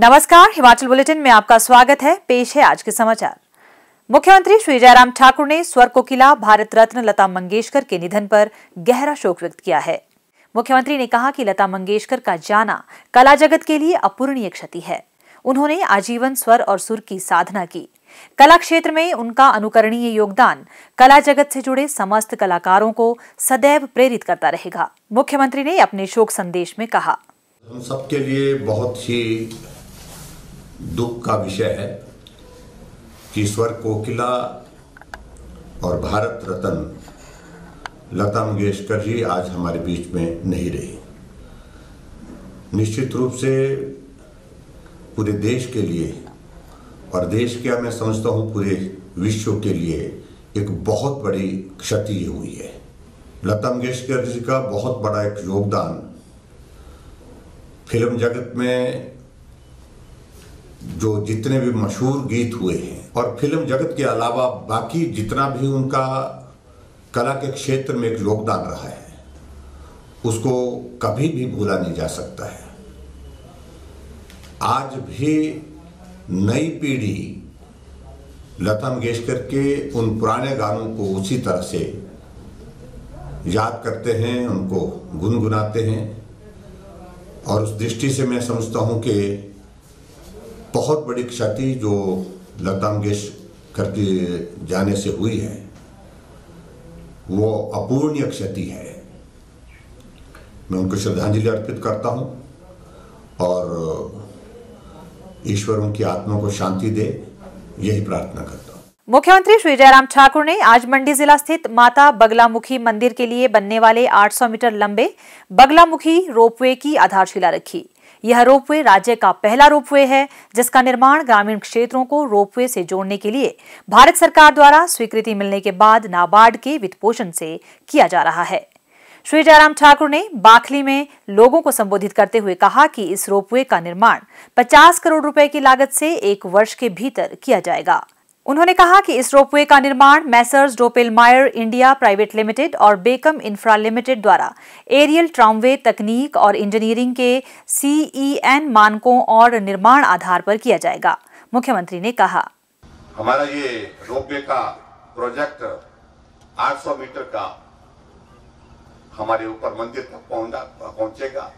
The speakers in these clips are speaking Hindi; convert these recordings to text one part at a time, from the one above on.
नमस्कार, हिमाचल बुलेटिन में आपका स्वागत है। पेश है आज के समाचार। मुख्यमंत्री श्री जयराम ठाकुर ने स्वर कोकिला भारत रत्न लता मंगेशकर के निधन पर गहरा शोक व्यक्त किया है। मुख्यमंत्री ने कहा कि लता मंगेशकर का जाना कला जगत के लिए अपूरणीय क्षति है। उन्होंने आजीवन स्वर और सुर की साधना की। कला क्षेत्र में उनका अनुकरणीय योगदान कला जगत से जुड़े समस्त कलाकारों को सदैव प्रेरित करता रहेगा। मुख्यमंत्री ने अपने शोक संदेश में कहा। हम सबके लिए बहुत ही दुख का विषय है कि स्वर कोकिला और भारत रत्न लता मंगेशकर जी आज हमारे बीच में नहीं रही। निश्चित रूप से पूरे देश के लिए और देश क्या मैं समझता हूँ पूरे विश्व के लिए एक बहुत बड़ी क्षति हुई है। लता मंगेशकर जी का बहुत बड़ा एक योगदान फ़िल्म जगत में जो जितने भी मशहूर गीत हुए हैं और फ़िल्म जगत के अलावा बाकी जितना भी उनका कला के क्षेत्र में एक योगदान रहा है, उसको कभी भी भूला नहीं जा सकता है। आज भी नई पीढ़ी लता मंगेशकर के उन पुराने गानों को उसी तरह से याद करते हैं, उनको गुनगुनाते हैं। और उस दृष्टि से मैं समझता हूँ कि बहुत बड़ी क्षति जो लता मंगेशकर के जाने से हुई है, वो अपूर्णीय क्षति है। मैं उनको श्रद्धांजलि अर्पित करता हूँ और ईश्वर उनकी आत्मा को शांति दे, यही प्रार्थना करता हूँ। मुख्यमंत्री श्री जयराम ठाकुर ने आज मंडी जिला स्थित माता बगलामुखी मंदिर के लिए बनने वाले 800 मीटर लंबे बगलामुखी रोपवे की आधारशिला रखी। यह रोपवे राज्य का पहला रोपवे है, जिसका निर्माण ग्रामीण क्षेत्रों को रोपवे से जोड़ने के लिए भारत सरकार द्वारा स्वीकृति मिलने के बाद नाबार्ड के वित्त पोषण से किया जा रहा है। श्री जयराम ठाकुर ने बाखली में लोगों को संबोधित करते हुए कहा कि इस रोपवे का निर्माण 50 करोड़ रुपए की लागत से एक वर्ष के भीतर किया जाएगा। उन्होंने कहा कि इस रोपवे का निर्माण messrs Doppelmayr India private limited और बेकम इंफ्रा लिमिटेड द्वारा एरियल ट्रामवे तकनीक और इंजीनियरिंग के सीईएन मानकों और निर्माण आधार पर किया जाएगा। मुख्यमंत्री ने कहा। हमारा ये रोपवे का प्रोजेक्ट 800 मीटर का हमारे ऊपर मंदिर तक पहुंचेगा।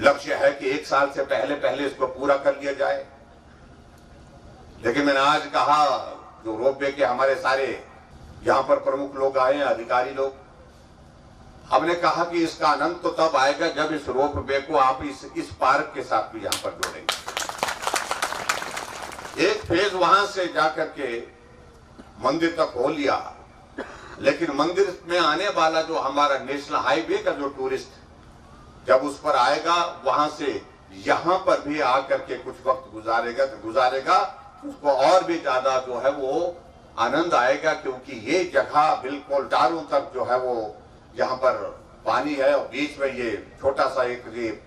लक्ष्य है कि एक साल से पहले पहले इसको पूरा कर लिया जाए। लेकिन मैंने आज कहा, जो रोपवे के हमारे सारे यहाँ पर प्रमुख लोग आए हैं, अधिकारी लोग, हमने कहा कि इसका आनंद तो तब आएगा जब इस रोपवे को आप इस इस पार्क के साथ भी यहाँ पर जोड़ेंगे। एक फ़ेज़ वहाँ से जाकर के मंदिर तक हो लिया। लेकिन मंदिर में आने वाला जो हमारा नेशनल हाईवे का जो टूरिस्ट जब उस पर आएगा, वहाँ से यहाँ पर भी आकर के कुछ वक्त गुजारेगा तो गुजारेगा। उसको और भी ज़्यादा जो है वो आनंद आएगा, क्योंकि ये जगह बिल्कुल चारों तक जो है वो यहाँ पर पानी है, और बीच में ये छोटा सा एक ये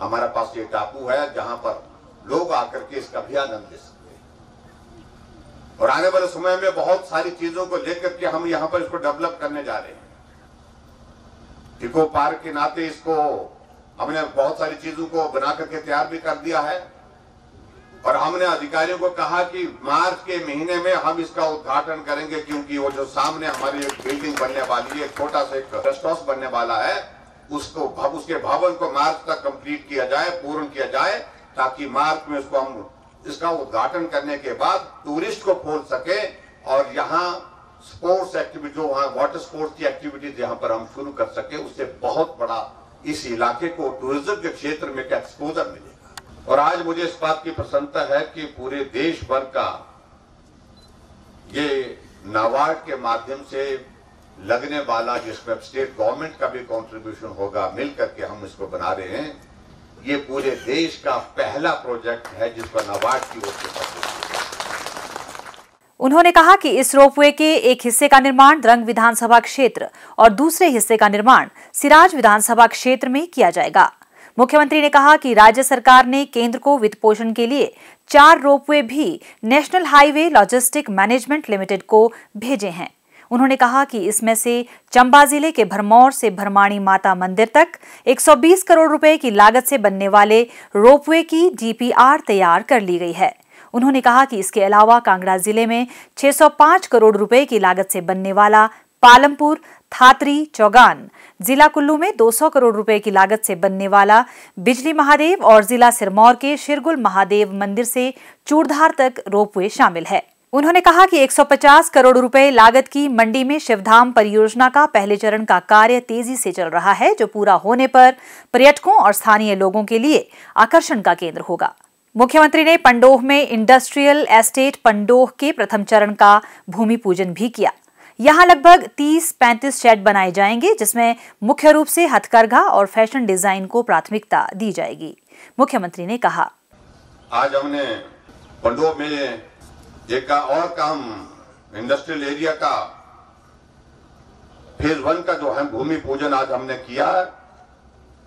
हमारे पास ये टापू है, जहाँ पर लोग आकर के इसका भी आनंद ले सकते हैं। और आने वाले समय में बहुत सारी चीज़ों को लेकर के हम यहाँ पर इसको डेवलप करने जा रहे हैं। इको पार्क के नाते इसको हमने बहुत सारी चीज़ों को बना करके तैयार भी कर दिया है। और हमने अधिकारियों को कहा कि मार्च के महीने में हम इसका उद्घाटन करेंगे क्योंकि वो जो सामने हमारी एक बिल्डिंग बनने वाली है छोटा सा एक रेस्ट हाउस बनने वाला है उसको भव, उसके भवन को मार्च तक कंप्लीट किया जाए पूर्ण किया जाए ताकि मार्च में उसको हम इसका उद्घाटन करने के बाद टूरिस्ट को खोल सके और यहाँ स्पोर्ट्स एक्टिविटी जो वहाँ वाटर स्पोर्ट्स की एक्टिविटीज़ यहाँ पर हम शुरू कर सके उससे बहुत बड़ा इस इलाके को टूरिज़्म के क्षेत्र में एक एक्सपोजर मिलेगा और आज मुझे इस बात की प्रसन्नता है कि पूरे देश भर का ये नाबार्ड के माध्यम से लगने वाला जिसमें स्टेट गवर्नमेंट का भी कंट्रीब्यूशन होगा, मिल करके हम इसको बना रहे हैं, ये पूरे देश का पहला प्रोजेक्ट है जिस पर नाबार्ड की ओर से उन्होंने कहा कि इस रोपवे के एक हिस्से का निर्माण द्रंग विधानसभा क्षेत्र और दूसरे हिस्से का निर्माण सिराज विधानसभा क्षेत्र में किया जाएगा। मुख्यमंत्री ने कहा कि राज्य सरकार ने केंद्र को वित्त पोषण के लिए चार रोपवे भी national highway logistic management limited को भेजे हैं। उन्होंने कहा कि इसमें से चंबा ज़िले के भरमौर से भरमाणी माता मंदिर तक 120 करोड़ रुपए की लागत से बनने वाले रोपवे की डीपीआर तैयार कर ली गई है। उन्होंने कहा कि इसके अलावा कांगड़ा ज़िले में 605 करोड़ रुपए की लागत से बनने वाला पालमपुर थात्री चौगान। जिला कुल्लू में 200 करोड़ रुपए की लागत से बनने वाला बिजली महादेव और जिला सिरमौर के शिरगुल महादेव मंदिर से चूड़धार तक रोपवे शामिल है। उन्होंने कहा कि 150 करोड़ रुपए लागत की मंडी में शिवधाम परियोजना का पहले चरण का कार्य तेज़ी से चल रहा है, जो पूरा होने पर पर्यटकों और स्थानीय लोगों के लिए आकर्षण का केंद्र होगा। मुख्यमंत्री ने पंडोह में इंडस्ट्रियल एस्टेट पंडोह के प्रथम चरण का भूमि पूजन भी किया। यहाँ लगभग 30-35 शेड बनाए जाएँगे, जिसमें मुख्य रूप से हथकरघा और फ़ैशन डिज़ाइन को प्राथमिकता दी जाएगी, मुख्यमंत्री ने कहा। आज हमने पंडोह में एक का और काम इंडस्ट्रियल एरिया का फ़ेज़ वन का जो है भूमि पूजन आज हमने किया है।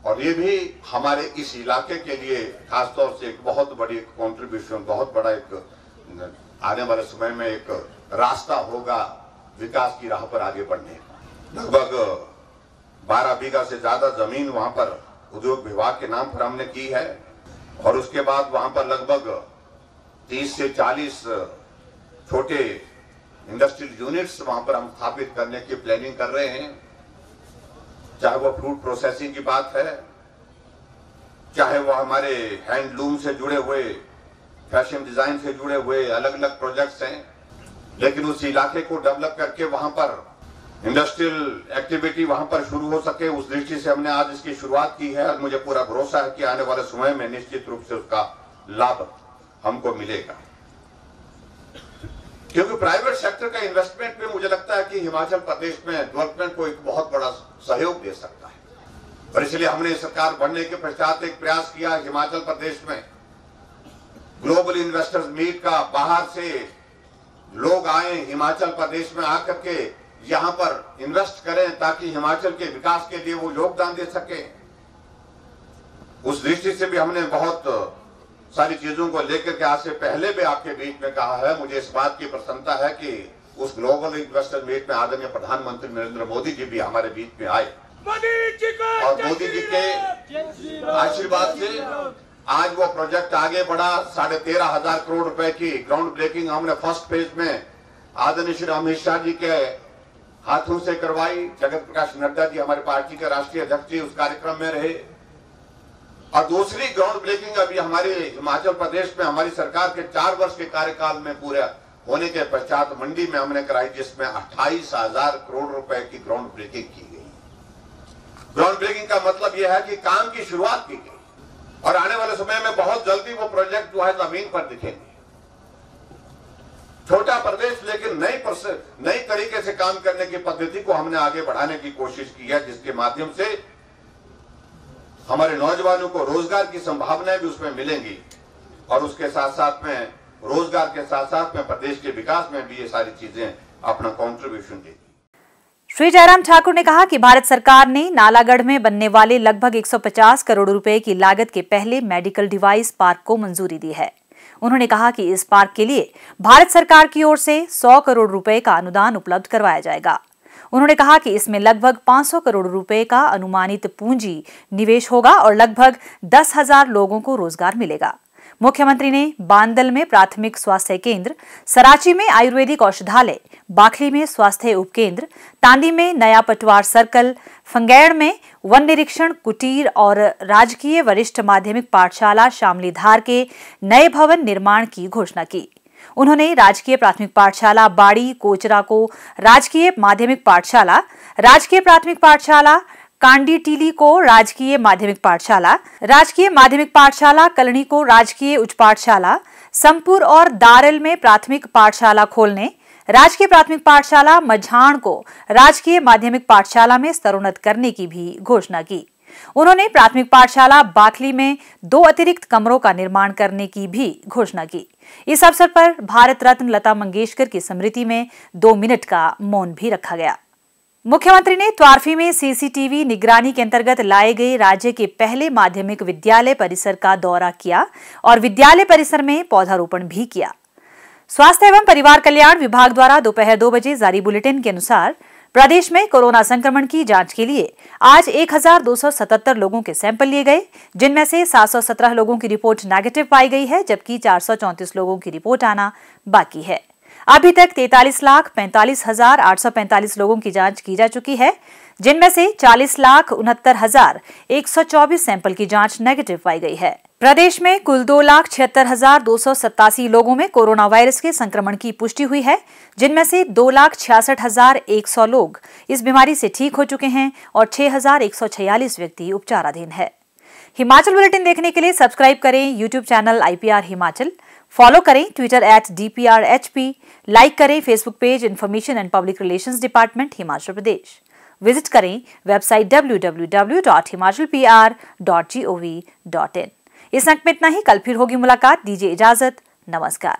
और ये भी हमारे इस इलाके के लिए खासतौर से एक बहुत बड़ी कंट्रीब्यूशन बहुत बड़ा एक, आने वाले समय में एक रास्ता होगा। विकास की राह पर आगे बढ़ने। लगभग 12 बीघा से ज़्यादा ज़मीन वहाँ पर उद्योग विभाग के नाम पर हमने की है। और उसके बाद वहाँ पर लगभग 30 से 40 छोटे इंडस्ट्रियल यूनिट्स वहाँ पर हम स्थापित करने की प्लानिंग कर रहे हैं। चाहे वो फ्रूट प्रोसेसिंग की बात है, चाहे वो हमारे हैंडलूम से जुड़े हुए फ़ैशन डिज़ाइन से जुड़े हुए अलग अलग प्रोजेक्ट्स हैं। लेकिन उस इलाके को डेवलप करके वहाँ पर इंडस्ट्रियल एक्टिविटी वहाँ पर शुरू हो सके, उस दृष्टि से हमने आज इसकी शुरुआत की है और मुझे पूरा भरोसा है कि आने वाले समय में निश्चित रूप से उसका लाभ हमको मिलेगा। क्योंकि प्राइवेट सेक्टर का इन्वेस्टमेंट में मुझे लगता है कि हिमाचल प्रदेश में डेवलपमेंट को एक बहुत बड़ा सहयोग दे सकता है। और इसलिए हमने सरकार बनने के पश्चात एक प्रयास किया हिमाचल प्रदेश में ग्लोबल इन्वेस्टर्स मीट का बाहर से लोग आए हिमाचल प्रदेश में आकर के यहाँ पर इन्वेस्ट करें ताकि हिमाचल के विकास के लिए वो योगदान दे सके। उस दृष्टि से भी हमने बहुत सारी चीज़ों को लेकर के आज से पहले भी आपके बीच में कहा है। मुझे इस बात की प्रसन्नता है कि उस ग्लोबल इन्वेस्टर मीट में आदरणीय प्रधानमंत्री नरेंद्र मोदी जी भी हमारे बीच में आए। और मोदी जी के आशीर्वाद से आज वो प्रोजेक्ट आगे बढ़ा, साढ़े तेरह हज़ार करोड़ रुपए की ग्राउंड ब्रेकिंग हमने फ़र्स्ट फ़ेज़ में आदरणीय श्री अमित शाह जी के हाथों से करवाई। जगत प्रकाश नड्डा जी हमारे पार्टी के राष्ट्रीय अध्यक्ष जी उस कार्यक्रम में रहे। और दूसरी ग्राउंड ब्रेकिंग अभी हमारे हिमाचल प्रदेश में, हमारी सरकार के चार वर्ष के कार्यकाल में पूरे होने के पश्चात मंडी में हमने कराई, जिसमें अट्ठाईस हज़ार करोड़ रुपए की ग्राउंड ब्रेकिंग की गई। ग्राउंड ब्रेकिंग का मतलब यह है कि काम की शुरुआत की गई। और आने वाले समय में बहुत जल्दी वो प्रोजेक्ट जो है ज़मीन पर दिखेंगे। छोटा प्रदेश, लेकिन नई नई तरीके से काम करने की पद्धति को हमने आगे बढ़ाने की कोशिश की है, जिसके माध्यम से हमारे नौजवानों को रोज़गार की संभावनाएँ भी उसमें मिलेंगी। और उसके साथ साथ में, रोज़गार के साथ साथ में प्रदेश के विकास में भी ये सारी चीज़ें अपना कॉन्ट्रीब्यूशन देगी। श्री जयराम ठाकुर ने कहा कि भारत सरकार ने नालागढ़ में बनने वाले लगभग 150 करोड़ रुपए की लागत के पहले मेडिकल डिवाइस पार्क को मंजूरी दी है। उन्होंने कहा कि इस पार्क के लिए भारत सरकार की ओर से 100 करोड़ रुपए का अनुदान उपलब्ध करवाया जाएगा। उन्होंने कहा कि इसमें लगभग 500 करोड़ रुपए का अनुमानित पूंजी निवेश होगा और लगभग दस हज़ार लोगों को रोज़गार मिलेगा। मुख्यमंत्री ने बांदल में प्राथमिक स्वास्थ्य केंद्र, सराची में आयुर्वेदिक औषधालय, बाखली में स्वास्थ्य उपकेंद्र, तांदी में नया पटवार सर्कल फंगैड़ में वन निरीक्षण कुटीर और राजकीय वरिष्ठ माध्यमिक पाठशाला शामलीधार के नए भवन निर्माण की घोषणा की। उन्होंने राजकीय प्राथमिक पाठशाला बाड़ी, कोचरा को राजकीय माध्यमिक पाठशाला, राजकीय प्राथमिक पाठशाला कांडी टीली को राजकीय माध्यमिक पाठशाला, राजकीय माध्यमिक पाठशाला कलनी को राजकीय उच्च पाठशाला, संपुर और दारल में प्राथमिक पाठशाला खोलने, राजकीय प्राथमिक पाठशाला मझाण को राजकीय माध्यमिक पाठशाला में स्तरोन्नत करने की भी घोषणा की। उन्होंने प्राथमिक पाठशाला बाखली में दो अतिरिक्त कमरों का निर्माण करने की भी घोषणा की। इस अवसर पर भारत रत्न लता मंगेशकर की स्मृति में दो मिनट का मौन भी रखा गया। मुख्यमंत्री ने त्वारफी में सीसीटीवी निगरानी के अंतर्गत लाए गए राज्य के पहले माध्यमिक विद्यालय परिसर का दौरा किया और विद्यालय परिसर में पौधारोपण भी किया। स्वास्थ्य एवं परिवार कल्याण विभाग द्वारा दोपहर दो बजे जारी बुलेटिन के अनुसार प्रदेश में कोरोना संक्रमण की जाँच के लिए आज 1,277 लोगों के सैंपल लिए गए जिनमें से 717 लोगों की रिपोर्ट नेगेटिव पाई गई है जबकि 434 लोगों की रिपोर्ट आना बाकी है। अभी तक तैतालीस लाख पैंतालीस हज़ार आठ सौ पैंतालीस लोगों की जाँच की जा चुकी है, जिनमें से चालीस लाख उनहत्तर हज़ार एक सौ चौबीस सैंपल की जाँच नेगेटिव पाई गई है। प्रदेश में कुल दो लाख छिहत्तर हज़ार दो सौ सत्तासी लोगों में कोरोना वायरस के संक्रमण की पुष्टि हुई है, जिनमें से दो लाख छियासठ हज़ार एक सौ लोग इस बीमारी से ठीक हो चुके हैं और छह हज़ार एक सौ छियालीस व्यक्ति उपचाराधीन है। हिमाचल बुलेटिन देखने के लिए सब्सक्राइब करें YouTube channel IPR Himachal. Follow करें ट्विटर एट डीपीआरएचपी लाइक करें Facebook page information and public relations department Himachal Pradesh visit करें वेबसाइट www.himachalpr.gov.in इस अंक में इतना ही। कल फिर होगी मुलाकात। दीजिए इजाज़त। नमस्कार।